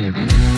Mm-hmm.